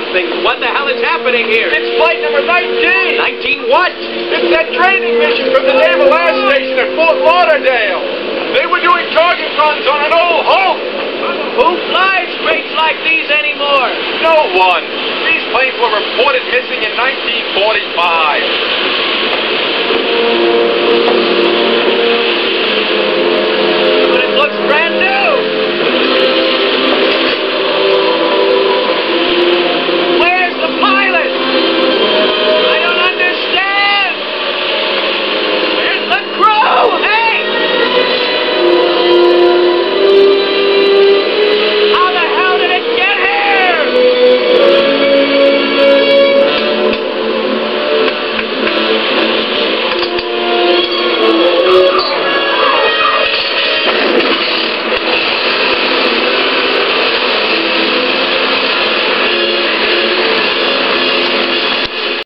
something. What the hell is happening here? It's flight number 19. 19 what? It's that training mission from the naval air station at Fort Lauderdale. They were doing target runs on an old hulk. Who flies rigs like these anymore? No one. These planes were reported missing in 1945.